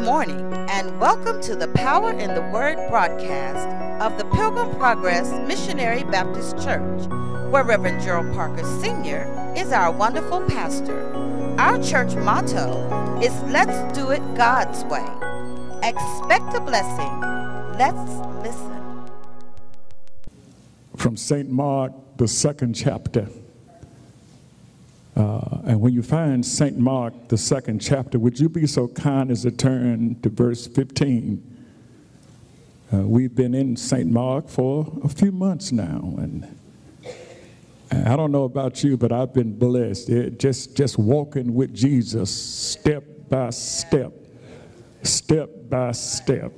morning, and welcome to the Power in the Word broadcast of the Pilgrim Progress Missionary Baptist Church, where Reverend Gerald Parker Sr. is our wonderful pastor. Our church motto is Let's Do It God's Way. Expect a blessing. Let's listen. From St. Mark, the second chapter. Uh, and when you find St. Mark, the second chapter, would you be so kind as to turn to verse 15? Uh, we've been in St. Mark for a few months now, and I don't know about you, but I've been blessed. It, just, just walking with Jesus step by step, step by step.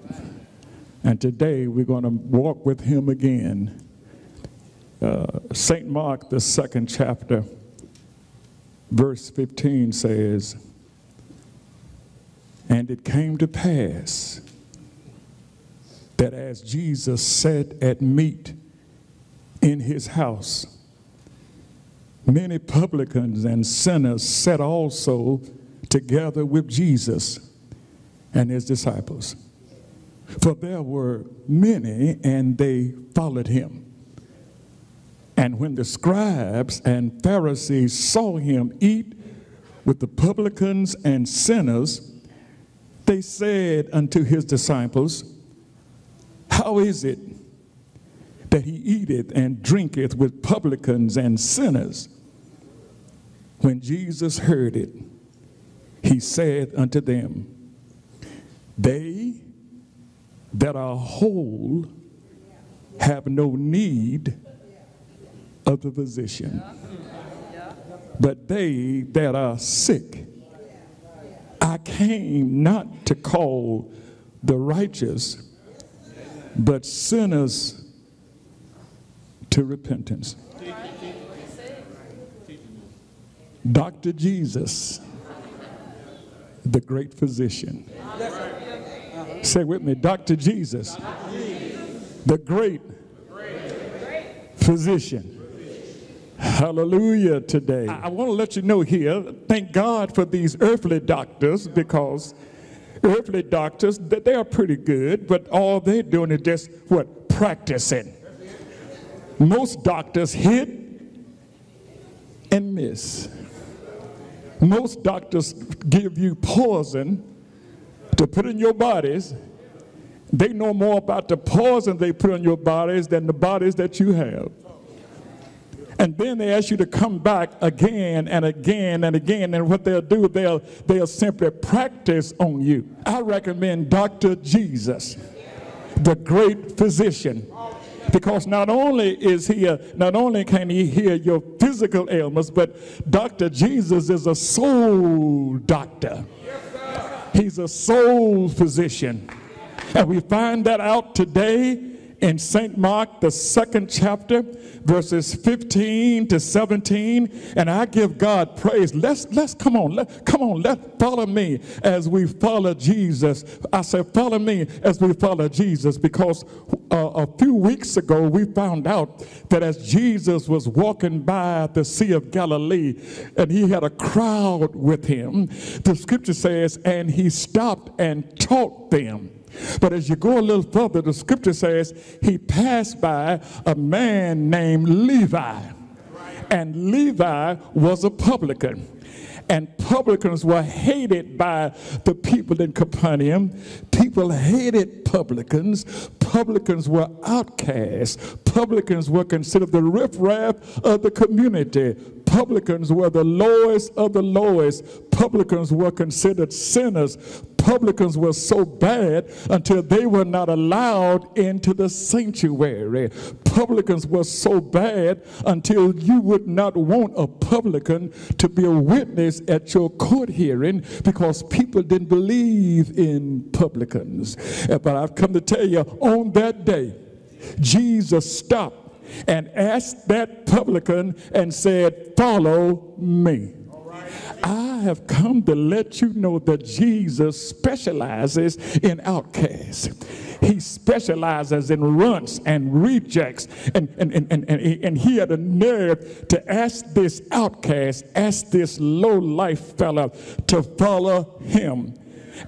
And today we're going to walk with him again. Uh, St. Mark, the second chapter verse 15 says, And it came to pass that as Jesus sat at meat in his house, many publicans and sinners sat also together with Jesus and his disciples. For there were many, and they followed him. And when the scribes and Pharisees saw him eat with the publicans and sinners, they said unto his disciples, How is it that he eateth and drinketh with publicans and sinners? When Jesus heard it, he said unto them, They that are whole have no need of the physician. But they that are sick, I came not to call the righteous, but sinners to repentance. Dr. Jesus, the great physician. Say with me, Dr. Jesus, the great physician. Hallelujah today. I, I want to let you know here, thank God for these earthly doctors because earthly doctors, they are pretty good, but all they're doing is just what? Practicing. Most doctors hit and miss. Most doctors give you poison to put in your bodies. They know more about the poison they put in your bodies than the bodies that you have. And then they ask you to come back again and again and again. And what they'll do, they'll, they'll simply practice on you. I recommend Dr. Jesus, the great physician. Because not only is he a, not only can he heal your physical ailments, but Dr. Jesus is a soul doctor. He's a soul physician. And we find that out today in St. Mark, the second chapter, verses 15 to 17. And I give God praise. Let's, let's come on, let, come on, let follow me as we follow Jesus. I said, follow me as we follow Jesus because uh, a few weeks ago we found out that as Jesus was walking by the Sea of Galilee and he had a crowd with him, the scripture says, and he stopped and taught them. But as you go a little further, the scripture says he passed by a man named Levi. And Levi was a publican. And publicans were hated by the people in Capernaum. People hated publicans. Publicans were outcasts. Publicans were considered the riffraff of the community. Publicans were the lowest of the lowest. Publicans were considered sinners publicans were so bad until they were not allowed into the sanctuary. Publicans were so bad until you would not want a publican to be a witness at your court hearing because people didn't believe in publicans. But I've come to tell you on that day, Jesus stopped and asked that publican and said, Follow me. I have come to let you know that Jesus specializes in outcasts. He specializes in runts and rejects. And, and, and, and, and, he had a nerve to ask this outcast, ask this low life fella to follow him.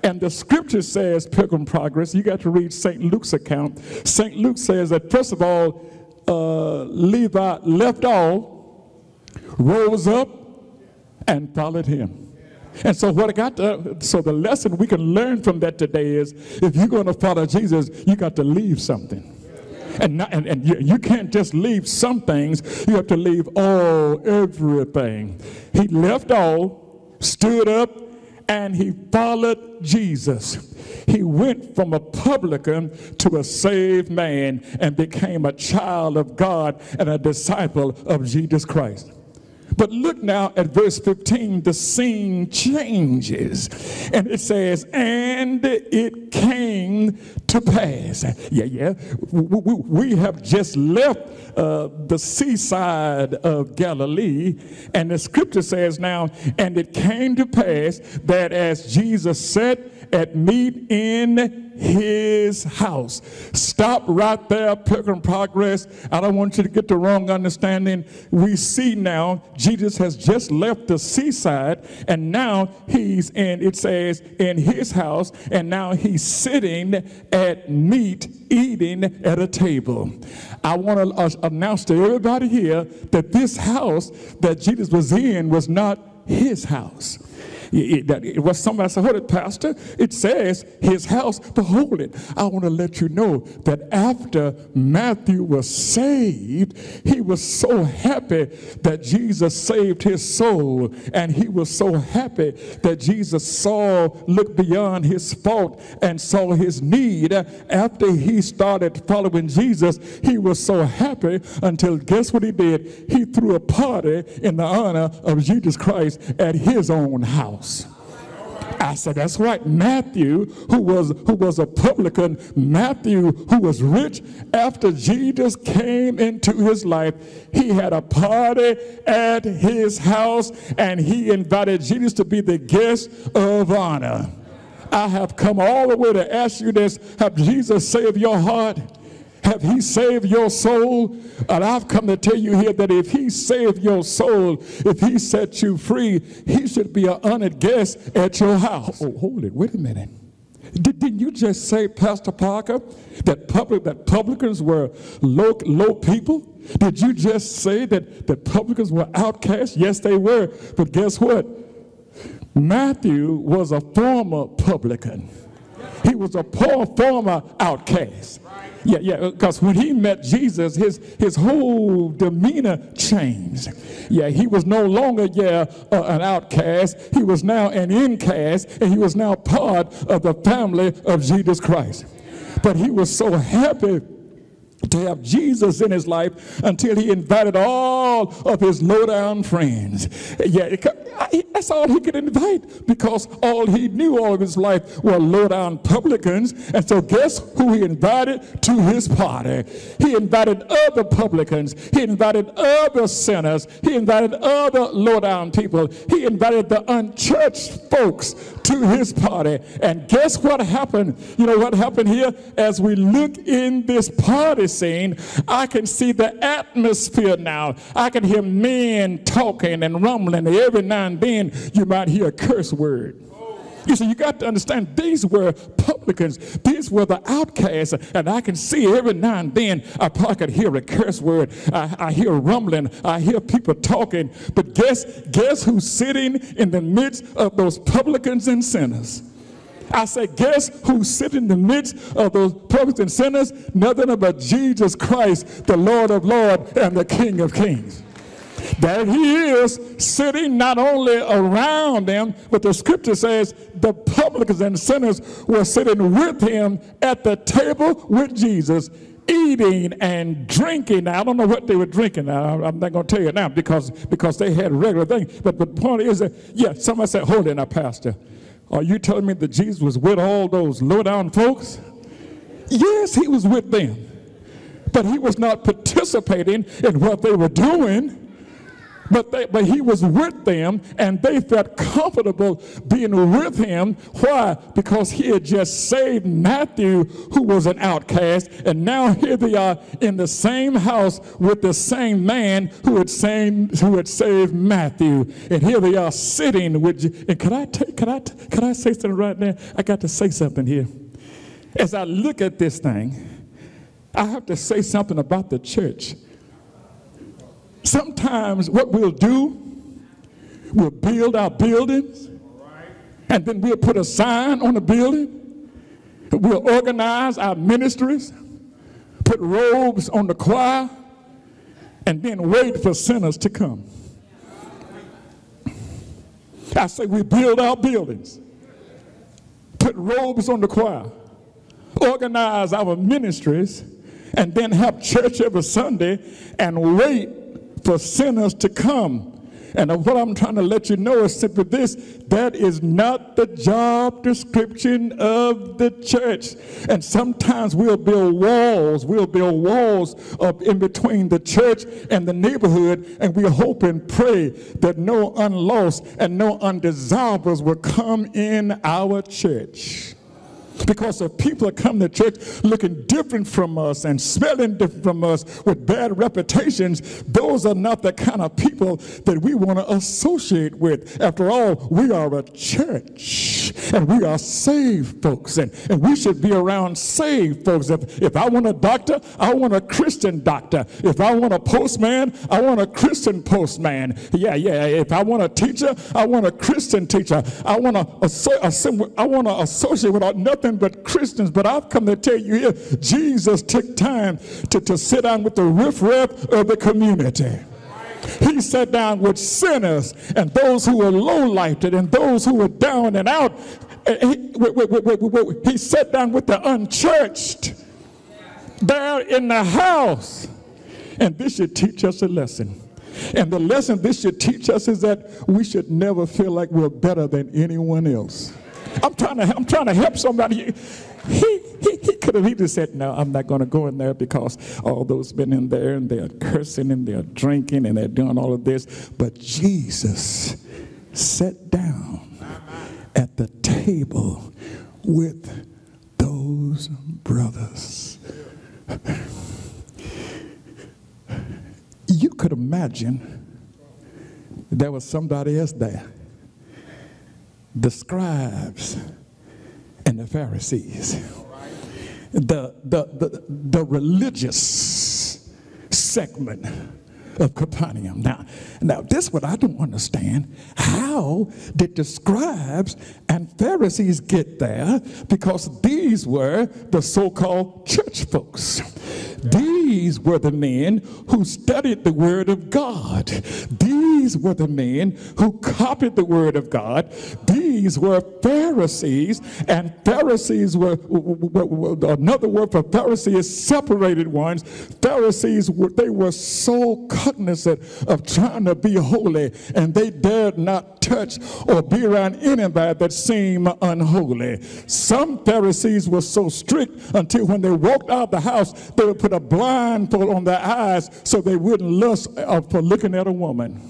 And the scripture says, Pilgrim Progress, you got to read St. Luke's account. St. Luke says that, first of all, uh, Levi left all, rose up, and followed him. And so what I got to, so the lesson we can learn from that today is if you're going to follow Jesus, you got to leave something. And, not, and, and you, you, can't just leave some things, you have to leave all, everything. He left all, stood up, and he followed Jesus. He went from a publican to a saved man and became a child of God and a disciple of Jesus Christ. But look now at verse 15, the scene changes. And it says, And it came to pass. Yeah, yeah. We have just left uh, the seaside of Galilee. And the scripture says now, And it came to pass that as Jesus sat at meat in his house. Stop right there, Pilgrim Progress. I don't want you to get the wrong understanding. We see now Jesus has just left the seaside and now he's in, it says, in his house, and now he's sitting at meat, eating at a table. I want to uh, announce to everybody here that this house that Jesus was in was not his house. It, it, it was somebody said, hold it, Pastor. It says his house, behold it. I want to let you know that after Matthew was saved, he was so happy that Jesus saved his soul. And he was so happy that Jesus saw, looked beyond his fault and saw his need. After he started following Jesus, he was so happy until guess what he did? He threw a party in the honor of Jesus Christ at his own house house. I said, that's right. Matthew, who was, who was a publican, Matthew, who was rich, after Jesus came into his life, he had a party at his house and he invited Jesus to be the guest of honor. I have come all the way to ask you this. Have Jesus saved your heart? Have he saved your soul? And I've come to tell you here that if he saved your soul, if he set you free, he should be an honored guest at your house. Oh, hold it. Wait a minute. Did, didn't you just say, Pastor Parker, that public that publicans were low, low people? Did you just say that, that publicans were outcasts? Yes, they were. But guess what? Matthew was a former publican. He was a poor former outcast. Yeah, yeah, because when he met Jesus, his, his whole demeanor changed. Yeah, he was no longer, yeah, uh, an outcast. He was now an incast, and he was now part of the family of Jesus Christ. But he was so happy to have Jesus in his life until he invited all of his low down friends. Yeah, that's all he could invite because all he knew all of his life were low down publicans. And so, guess who he invited to his party? He invited other publicans, he invited other sinners, he invited other low down people, he invited the unchurched folks to his party. And guess what happened? You know what happened here? As we look in this party scene, I can see the atmosphere now. I can hear men talking and rumbling. Every now and then, you might hear a curse word. You see, you got to understand these were publicans, these were the outcasts, and I can see every now and then I probably could hear a curse word. I, I hear rumbling, I hear people talking. But guess, guess who's sitting in the midst of those publicans and sinners? I say, guess who's sitting in the midst of those publicans and sinners? Nothing but Jesus Christ, the Lord of Lords and the King of Kings that he is sitting not only around them, but the scripture says the publicans and sinners were sitting with him at the table with Jesus, eating and drinking. Now, I don't know what they were drinking. Now, I'm not going to tell you now because, because they had regular things. But, but the point is that, yeah, somebody said, hold it now, Pastor. Are you telling me that Jesus was with all those low down folks? Yes, he was with them. But he was not participating in what they were doing. But, they, but he was with them and they felt comfortable being with him. Why? Because he had just saved Matthew, who was an outcast, and now here they are in the same house with the same man who had, saved, who had saved Matthew. And here they are sitting with, you. and can I, can, I, can I say something right now? I got to say something here. As I look at this thing, I have to say something about the church. Sometimes what we'll do, we'll build our buildings, and then we'll put a sign on the building. We'll organize our ministries, put robes on the choir, and then wait for sinners to come. I say we build our buildings, put robes on the choir, organize our ministries, and then have church every Sunday and wait for sinners to come. And what I'm trying to let you know is simply this that is not the job description of the church. And sometimes we'll build walls, we'll build walls up in between the church and the neighborhood, and we hope and pray that no unlost and no undesirables will come in our church. Because if people are coming to church looking different from us and smelling different from us with bad reputations, those are not the kind of people that we want to associate with. After all, we are a church and we are saved folks, and, and we should be around saved folks. If, if I want a doctor, I want a Christian doctor. If I want a postman, I want a Christian postman. Yeah, yeah. If I want a teacher, I want a Christian teacher. I want to I want to associate with nothing nothing but Christians. But I've come to tell you here, Jesus took time to, to sit down with the riffraff of the community. He sat down with sinners and those who were low-lifted and those who were down and out. He, he sat down with the unchurched there in the house. And this should teach us a lesson. And the lesson this should teach us is that we should never feel like we're better than anyone else. I'm trying to, I'm trying to help somebody. He, he, he could have either said, No, I'm not going to go in there because all those been in there and they're cursing and they're drinking and they're doing all of this. But Jesus sat down at the table with those brothers. You could imagine there was somebody else there the scribes and the Pharisees, the, the, the, the religious segment of Capernaum. Now, now this is what I don't understand. How did the scribes and Pharisees get there? Because these were the so-called church folks. These were the men who studied the Word of God. These were the men who copied the Word of God. These were Pharisees, and Pharisees were, another word for Pharisees is separated ones. Pharisees were, they were so cognizant of trying to be holy, and they dared not touch or be around anybody that seemed unholy. Some Pharisees were so strict until when they walked out of the house, they would put a blindfold on their eyes so they wouldn't lust for looking at a woman.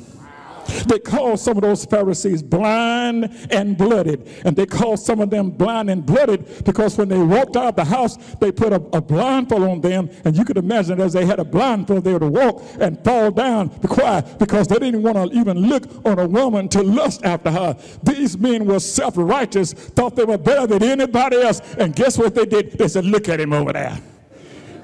They called some of those Pharisees blind and blooded. And they called some of them blind and blooded because when they walked out of the house, they put a, a blindfold on them. And you could imagine as they had a blindfold, they would walk and fall down. Why? Because they didn't want to even look on a woman to lust after her. These men were self righteous, thought they were better than anybody else. And guess what they did? They said, Look at him over there.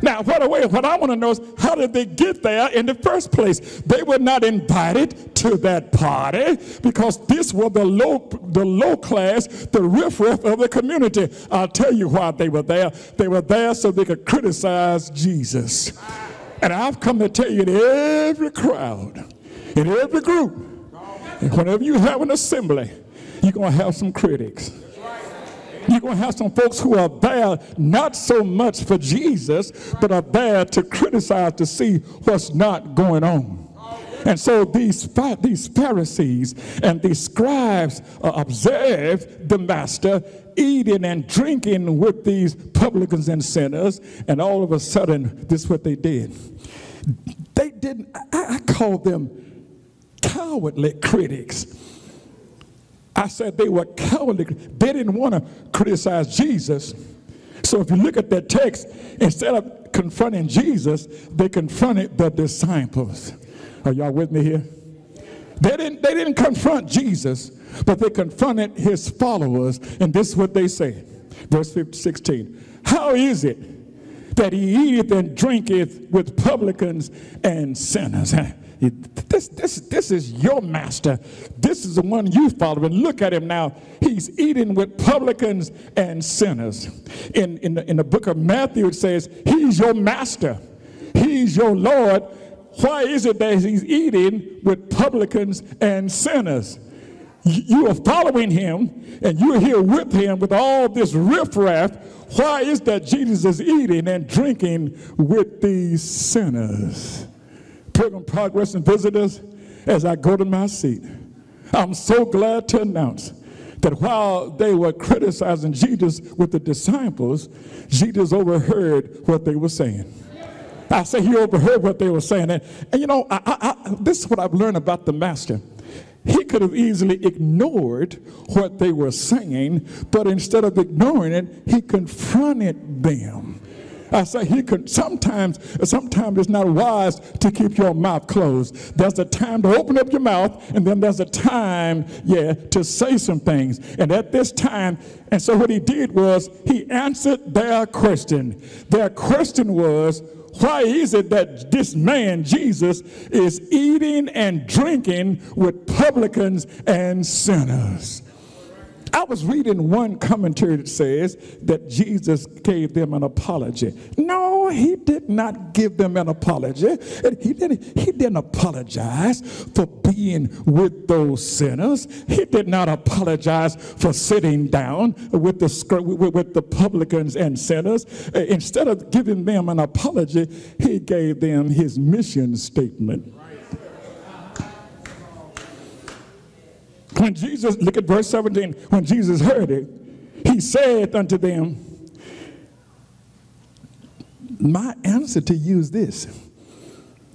Now, what, what I want to know is how did they get there in the first place? They were not invited to that party because this was the low, the low class, the riffraff of the community. I'll tell you why they were there. They were there so they could criticize Jesus. And I've come to tell you in every crowd, in every group, whenever you have an assembly, you're going to have some critics. You're going to have some folks who are bad, not so much for Jesus, but are bad to criticize to see what's not going on. And so these, these Pharisees and these scribes uh, the master eating and drinking with these publicans and sinners, and all of a sudden, this is what they did. They didn't, I, I call them cowardly critics. I said they were cowardly. They didn't want to criticize Jesus. So if you look at that text, instead of confronting Jesus, they confronted the disciples. Are y'all with me here? They didn't, they didn't confront Jesus, but they confronted his followers. And this is what they say. Verse 16. How is it that he eateth and drinketh with publicans and sinners? This, this, this is your master. This is the one you follow. And look at him now. He's eating with publicans and sinners. In, in, the, in the book of Matthew, it says, He's your master, He's your Lord. Why is it that He's eating with publicans and sinners? You are following him and you're here with him with all this riffraff. Why is that Jesus is eating and drinking with these sinners? Pilgrim Progress and visitors, as I go to my seat, I'm so glad to announce that while they were criticizing Jesus with the disciples, Jesus overheard what they were saying. I say he overheard what they were saying. And, and you know, I, I, I, this is what I've learned about the master. He could have easily ignored what they were saying, but instead of ignoring it, he confronted them. I say he could sometimes, sometimes it's not wise to keep your mouth closed. There's a time to open up your mouth, and then there's a time, yeah, to say some things. And at this time, and so what he did was he answered their question. Their question was, why is it that this man, Jesus, is eating and drinking with publicans and sinners? I was reading one commentary that says that Jesus gave them an apology. No, he did not give them an apology. He didn't, he didn't apologize for being with those sinners. He did not apologize for sitting down with the, with the publicans and sinners. Uh, instead of giving them an apology, he gave them his mission statement. When Jesus, look at verse 17, when Jesus heard it, he said unto them, My answer to you is this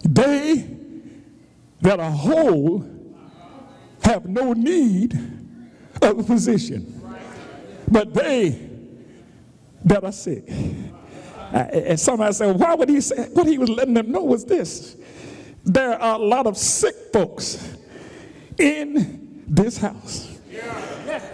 they that are whole have no need of a physician, but they that are sick. And somebody said, why would he say, what he was letting them know was this. There are a lot of sick folks in this house.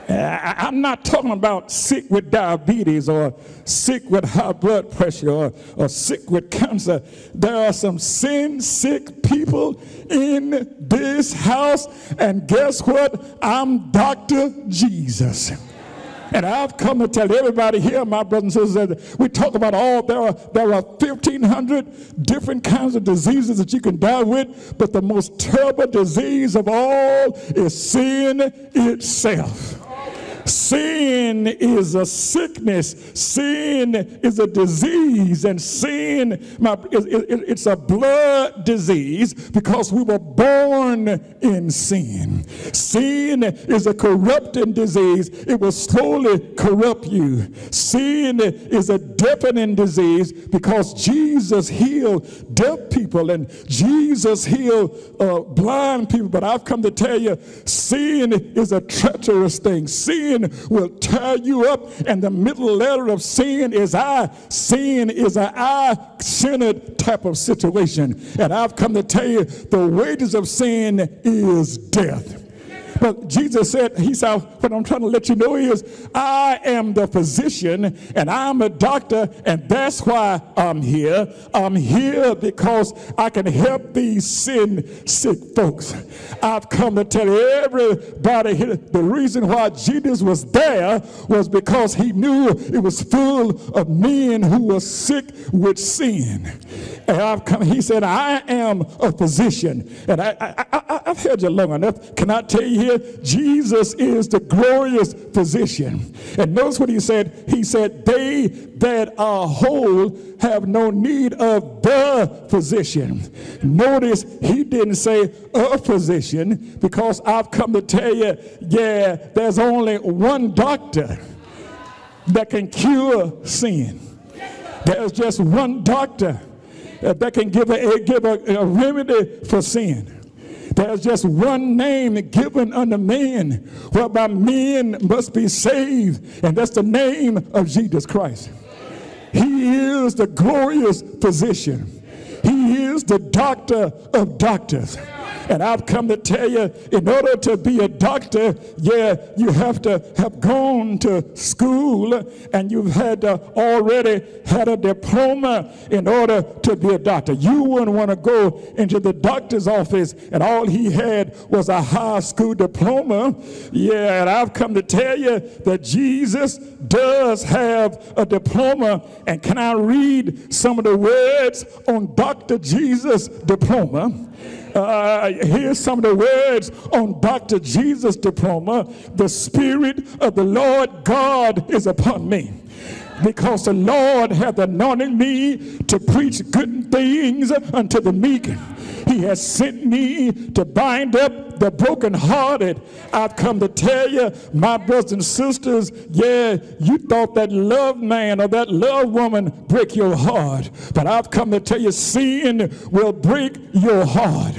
Uh, I, am not talking about sick with diabetes or sick with high blood pressure or, or sick with cancer. There are some sin sick people in this house, and guess what? I'm Dr. Jesus. And I've come to tell everybody here, my brothers and sisters, that we talk about all, there are, there are 1,500 different kinds of diseases that you can die with, but the most terrible disease of all is sin itself. Sin is a sickness. Sin is a disease. And sin, my, it, it, it's a blood disease because we were born in sin. Sin is a corrupting disease. It will slowly corrupt you. Sin is a deafening disease because Jesus healed deaf people and Jesus healed uh, blind people. But I've come to tell you, sin is a treacherous thing. Sin sin will tear you up. And the middle letter of sin is I. Sin is an I centered type of situation. And I've come to tell you the wages of sin is death. But Jesus said, He said, what I'm trying to let you know is, I am the physician and I'm a doctor, and that's why I'm here. I'm here because I can help these sin sick folks. I've come to tell everybody here the reason why Jesus was there was because he knew it was full of men who were sick with sin. And I've come, he said, I am a physician. And I, I, I, I've had you long enough. Can I tell you here? Jesus is the glorious physician. And notice what he said. He said, They that are whole have no need of the physician. Notice he didn't say a physician because I've come to tell you, yeah, there's only one doctor that can cure sin. There's just one doctor that can give a, give a, a remedy for sin. There's just one name given unto men whereby men must be saved, and that's the name of Jesus Christ. He is the glorious physician. He is the doctor of doctors. And I've come to tell you, in order to be a doctor, yeah, you have to have gone to school and you've had to already had a diploma in order to be a doctor. You wouldn't want to go into the doctor's office and all he had was a high school diploma. Yeah, and I've come to tell you that Jesus does have a diploma. And can I read some of the words on Dr. Jesus' diploma? Uh, here's some of the words on Dr. Jesus' diploma. The Spirit of the Lord God is upon me because the Lord hath anointed me to preach good things unto the meek. He has sent me to bind up the brokenhearted. I've come to tell you, my brothers and sisters, yeah, you thought that love man or that love woman break your heart. But I've come to tell you, sin will break your heart.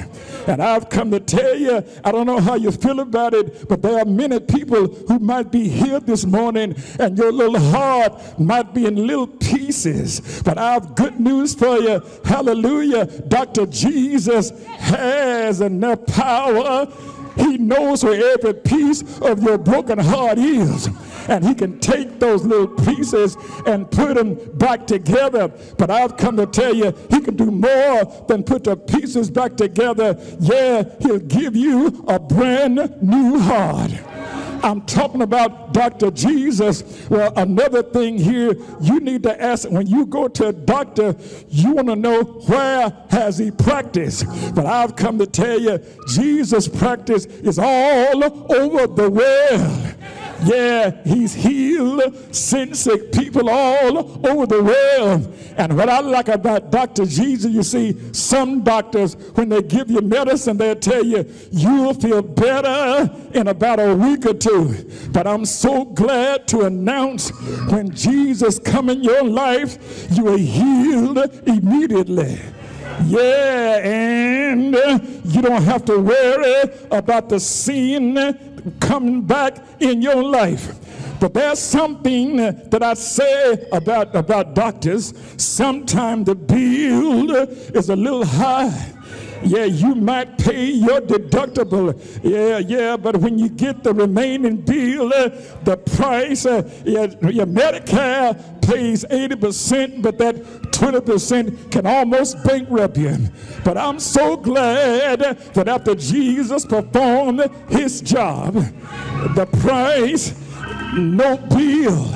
And I've come to tell you, I don't know how you feel about it, but there are many people who might be here this morning and your little heart might be in little pieces. But I have good news for you. Hallelujah. Dr. Jesus has enough power. He knows where every piece of your broken heart is and he can take those little pieces and put them back together. But I've come to tell you, he can do more than put the pieces back together. Yeah, he'll give you a brand new heart. I'm talking about Dr. Jesus. Well, another thing here, you need to ask when you go to a doctor, you want to know where has he practiced. But I've come to tell you, Jesus' practice is all over the world. Yeah, he's healed sin sick people all over the world. And what I like about Dr. Jesus, you see, some doctors, when they give you medicine, they'll tell you, you'll feel better in about a week or two. But I'm so glad to announce when Jesus come in your life, you are healed immediately. Yeah, and you don't have to worry about the sin coming back in your life. But there's something that I say about, about doctors. Sometimes the bill is a little high. Yeah, you might pay your deductible. Yeah, yeah, but when you get the remaining bill, uh, the price, uh, yeah, your Medicare pays 80%, but that 20% can almost bankrupt you. But I'm so glad that after Jesus performed his job, the price, no bill.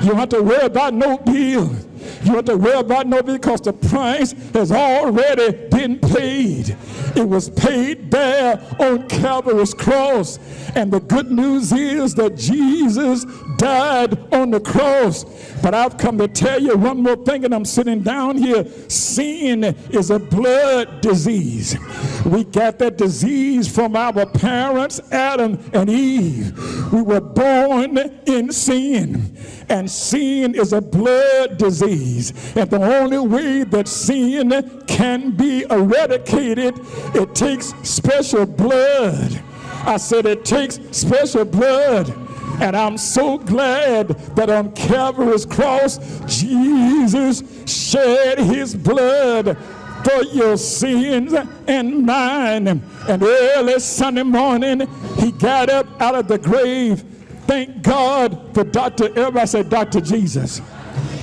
You don't have to worry about no bill. You have to worry about no because the price has already been paid. It was paid there on Calvary's cross. And the good news is that Jesus died on the cross. But I've come to tell you one more thing, and I'm sitting down here. Sin is a blood disease. We got that disease from our parents, Adam and Eve. We were born in sin, and sin is a blood disease. And the only way that sin can be eradicated, it takes special blood. I said it takes special blood. And I'm so glad that on Calvary's cross, Jesus shed his blood for your sins and mine. And early Sunday morning, he got up out of the grave. Thank God for Dr. Everybody say Dr. Jesus.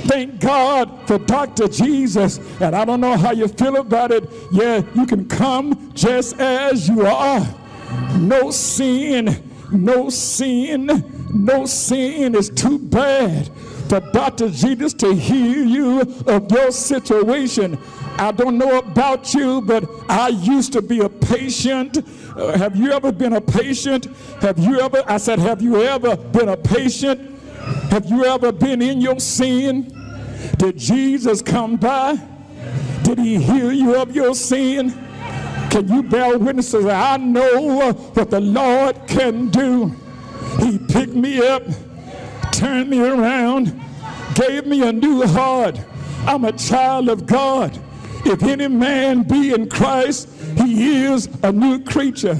Thank God for Dr. Jesus. And I don't know how you feel about it. Yeah, you can come just as you are. No sin, no sin, no sin is too bad for Dr. Jesus to heal you of your situation. I don't know about you, but I used to be a patient. Uh, have you ever been a patient? Have you ever, I said, have you ever been a patient? Have you ever been in your sin? Did Jesus come by? Did he heal you of your sin? Can you bear witness? I know what the Lord can do. He picked me up, turned me around, gave me a new heart. I'm a child of God. If any man be in Christ, He is a new creature.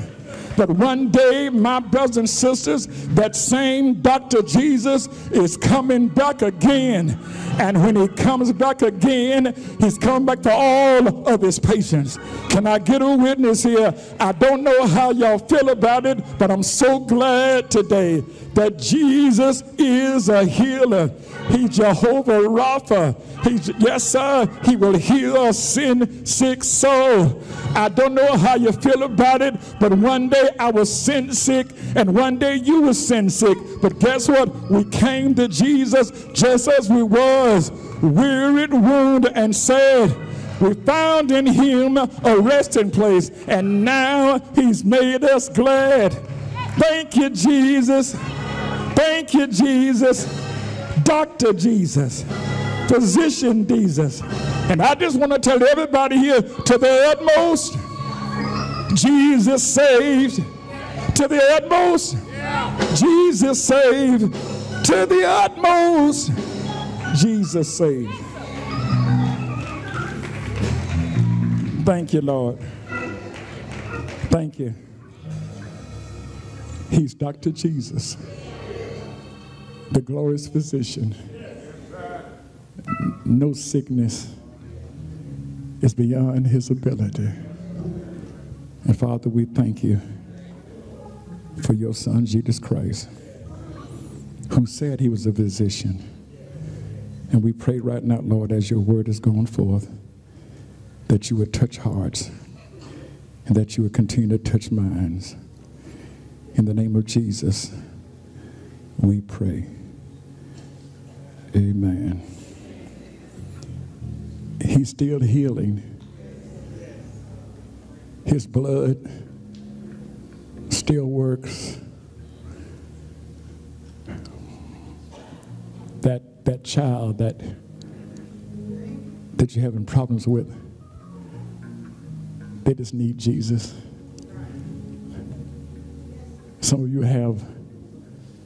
But one day, my brothers and sisters, that same Dr. Jesus is coming back again. And when he comes back again, he's coming back for all of his patients. Can I get a witness here? I don't know how y'all feel about it, but I'm so glad today that Jesus is a healer. He's Jehovah Rapha. He's, yes, sir, he will heal a sin sick soul. I don't know how you feel about it, but one day I was sin sick, and one day you were sin sick. But guess what? We came to Jesus just as we was, wearied, wounded, and sad. We found in him a resting place, and now he's made us glad. Thank you, Jesus. Thank you, Jesus. Dr. Jesus. Physician Jesus. And I just want to tell everybody here to the utmost, Jesus saved. To the utmost, Jesus saved. To the utmost, Jesus saved. Thank you, Lord. Thank you. He's Dr. Jesus, the glorious physician. No sickness is beyond his ability. And Father, we thank you for your son, Jesus Christ, who said he was a physician. And we pray right now, Lord, as your word is going forth, that you would touch hearts and that you would continue to touch minds. In the name of Jesus, we pray. Amen. He's still healing. His blood still works. That, that child that, that you're having problems with, they just need Jesus. Some of you have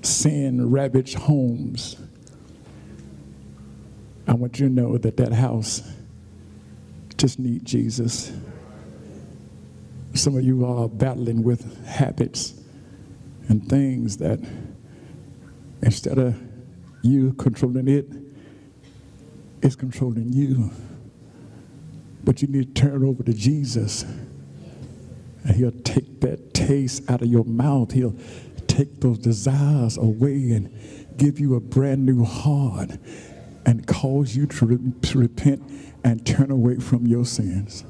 sin ravaged homes. I want you to know that that house just needs Jesus. Some of you are battling with habits and things that instead of you controlling it, it's controlling you. But you need to turn over to Jesus. And he'll take that taste out of your mouth. He'll take those desires away and give you a brand new heart and cause you to, re- to repent and turn away from your sins.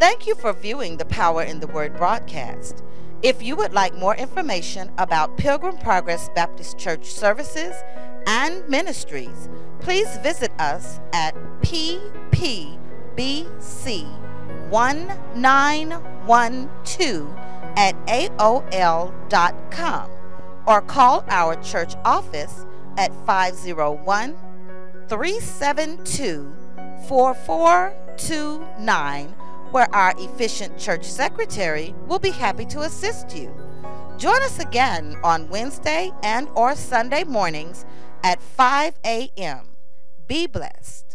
Thank you for viewing the Power in the Word broadcast. If you would like more information about Pilgrim Progress Baptist Church services and ministries, please visit us at ppbc1912 at aol.com or call our church office at 501 372 4429, where our efficient church secretary will be happy to assist you. Join us again on Wednesday and or Sunday mornings at 5 a.m. Be blessed.